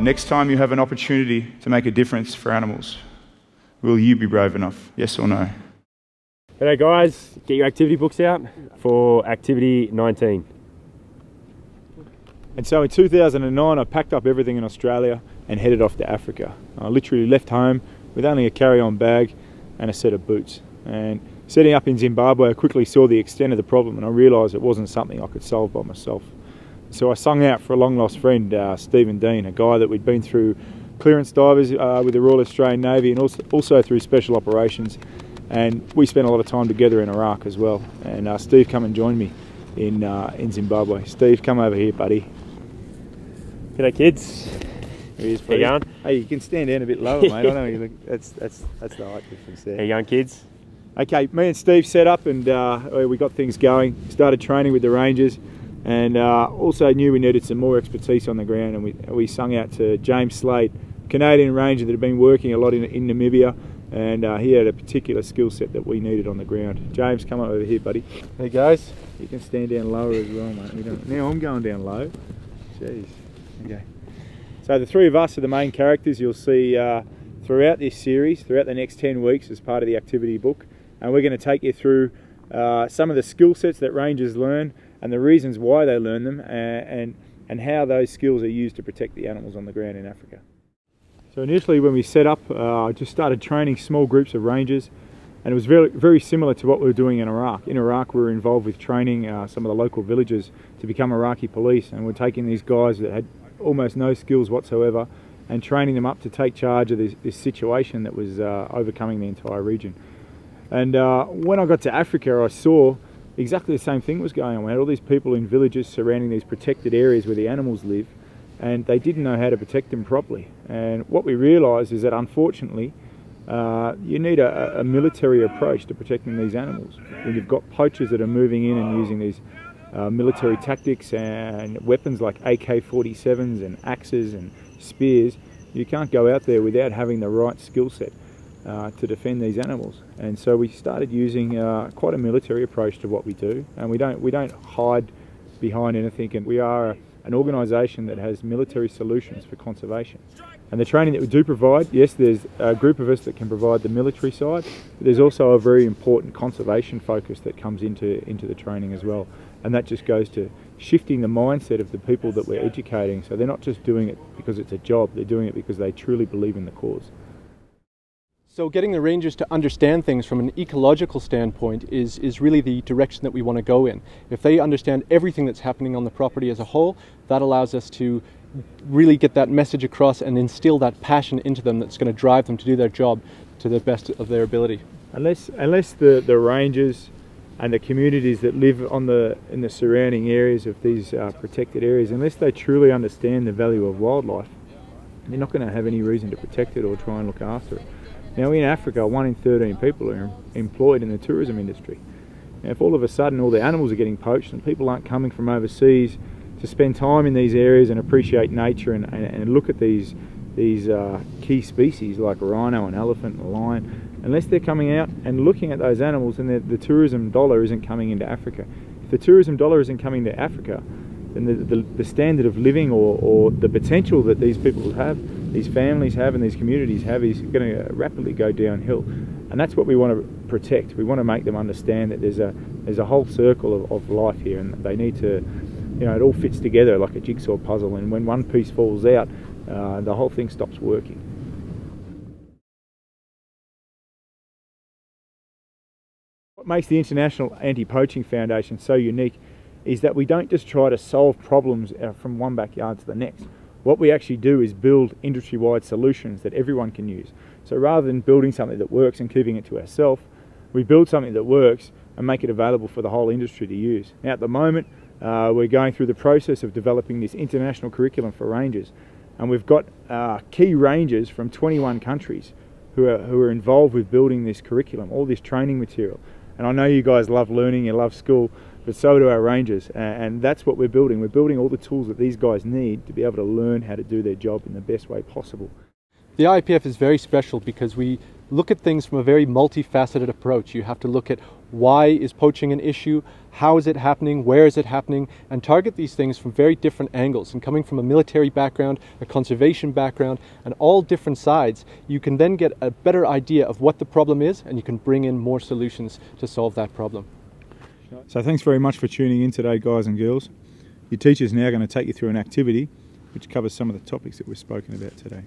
Next time you have an opportunity to make a difference for animals, will you be brave enough? Yes or no? G'day guys, get your activity books out for activity 19. And so in 2009, I packed up everything in Australia and headed off to Africa. I literally left home with only a carry-on bag and a set of boots. And setting up in Zimbabwe, I quickly saw the extent of the problem and I realised it wasn't something I could solve by myself. So I sung out for a long-lost friend, uh, Stephen Dean, a guy that we'd been through clearance divers uh, with the Royal Australian Navy and also, also through special operations. And we spent a lot of time together in Iraq as well. And uh, Steve come and join me in, uh, in Zimbabwe. Steve, come over here, buddy. G'day kids. How you going? Hey, you can stand down a bit lower, mate. I know you look, that's that's that's the height difference there. How you going, kids? Okay, me and Steve set up and uh, we got things going. Started training with the Rangers, and uh, also knew we needed some more expertise on the ground. And we we sung out to James Slade, Canadian Ranger that had been working a lot in, in Namibia, and uh, he had a particular skill set that we needed on the ground. James, come on over here, buddy. Hey guys. You can stand down lower as well, mate. We now I'm going down low. Jeez. Okay. So the three of us are the main characters you'll see uh, throughout this series, throughout the next 10 weeks as part of the activity book. And we're going to take you through uh, some of the skill sets that rangers learn and the reasons why they learn them and, and, and how those skills are used to protect the animals on the ground in Africa. So initially when we set up, uh, I just started training small groups of rangers and it was very, very similar to what we were doing in Iraq. In Iraq we were involved with training uh, some of the local villagers to become Iraqi police and we're taking these guys that had almost no skills whatsoever and training them up to take charge of this, this situation that was uh, overcoming the entire region. And uh, when I got to Africa, I saw exactly the same thing was going on. We had all these people in villages surrounding these protected areas where the animals live, and they didn't know how to protect them properly. And what we realised is that unfortunately, uh, you need a, a, military approach to protecting these animals. When you've got poachers that are moving in and using these uh, military tactics and weapons like AK-47s and axes and spears, you can't go out there without having the right skill set uh, to defend these animals. And so we started using uh, quite a military approach to what we do, and we don't we don't hide behind anything. And we are an organisation that has military solutions for conservation. And the training that we do provide, yes, there's a group of us that can provide the military side, but there's also a very important conservation focus that comes into into the training as well and that just goes to shifting the mindset of the people that we're educating so they're not just doing it because it's a job they're doing it because they truly believe in the cause so getting the rangers to understand things from an ecological standpoint is, is really the direction that we want to go in. If they understand everything that's happening on the property as a whole, that allows us to really get that message across and instill that passion into them that's going to drive them to do their job to the best of their ability. Unless, unless the, the rangers and the communities that live on the in the surrounding areas of these uh, protected areas, unless they truly understand the value of wildlife, they're not going to have any reason to protect it or try and look after it. Now in Africa, one in 13 people are employed in the tourism industry. Now if all of a sudden all the animals are getting poached and people aren't coming from overseas to spend time in these areas and appreciate nature and, and, and look at these these uh, key species like rhino and elephant and lion, unless they're coming out and looking at those animals, then the, the tourism dollar isn't coming into Africa. If the tourism dollar isn't coming to Africa, then the, the, the standard of living or, or the potential that these people have, these families have, and these communities have is going to rapidly go downhill. And that's what we want to protect. We want to make them understand that there's a there's a whole circle of, of life here, and they need to, you know, it all fits together like a jigsaw puzzle. And when one piece falls out, uh, the whole thing stops working. What makes the International Anti-Poaching Foundation so unique is that we don't just try to solve problems uh, from one backyard to the next. What we actually do is build industry-wide solutions that everyone can use. So rather than building something that works and keeping it to ourselves, we build something that works and make it available for the whole industry to use. Now at the moment, uh, we're going through the process of developing this international curriculum for rangers. And we've got uh, key rangers from 21 countries who are, who are involved with building this curriculum, all this training material. And I know you guys love learning, you love school, but so do our rangers. And that's what we're building. We're building all the tools that these guys need to be able to learn how to do their job in the best way possible. The IAPF is very special because we look at things from a very multifaceted approach. You have to look at why is poaching an issue, how is it happening, where is it happening, and target these things from very different angles. And coming from a military background, a conservation background, and all different sides, you can then get a better idea of what the problem is and you can bring in more solutions to solve that problem. So thanks very much for tuning in today, guys and girls. Your teacher's now going to take you through an activity which covers some of the topics that we've spoken about today.